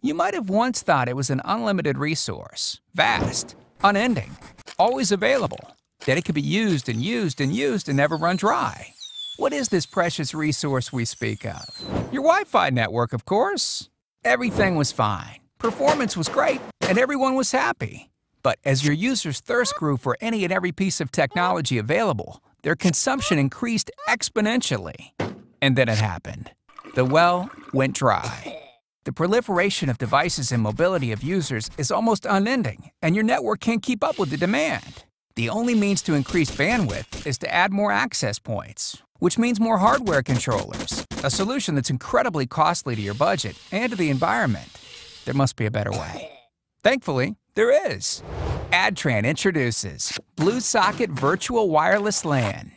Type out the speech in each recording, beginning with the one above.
You might have once thought it was an unlimited resource, vast, unending, always available, that it could be used and used and used and never run dry. What is this precious resource we speak of? Your Wi Fi network, of course. Everything was fine, performance was great, and everyone was happy. But as your users' thirst grew for any and every piece of technology available, their consumption increased exponentially. And then it happened. The well went dry. The proliferation of devices and mobility of users is almost unending, and your network can't keep up with the demand. The only means to increase bandwidth is to add more access points, which means more hardware controllers, a solution that's incredibly costly to your budget and to the environment. There must be a better way. Thankfully, there is. Adtran introduces BlueSocket Virtual Wireless LAN.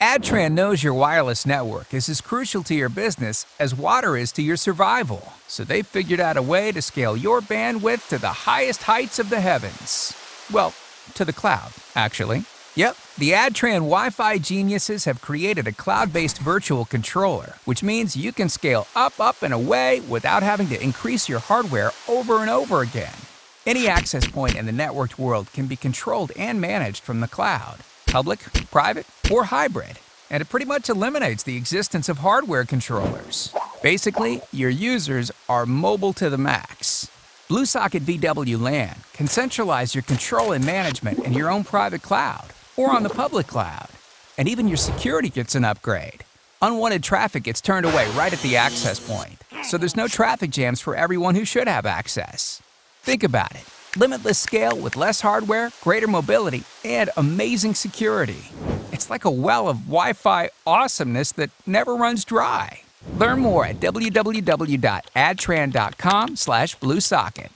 Adtran knows your wireless network is as crucial to your business as water is to your survival, so they've figured out a way to scale your bandwidth to the highest heights of the heavens. Well, to the cloud, actually. Yep, the Adtran Wi Fi geniuses have created a cloud based virtual controller, which means you can scale up, up, and away without having to increase your hardware over and over again. Any access point in the networked world can be controlled and managed from the cloud public, private, or hybrid, and it pretty much eliminates the existence of hardware controllers. Basically, your users are mobile to the max. BlueSocket vWLAN can centralize your control and management in your own private cloud or on the public cloud. And even your security gets an upgrade. Unwanted traffic gets turned away right at the access point, so there's no traffic jams for everyone who should have access. Think about it limitless scale with less hardware, greater mobility, and amazing security. It's like a well of Wi-Fi awesomeness that never runs dry. Learn more at www.adtran.com/bluesocket.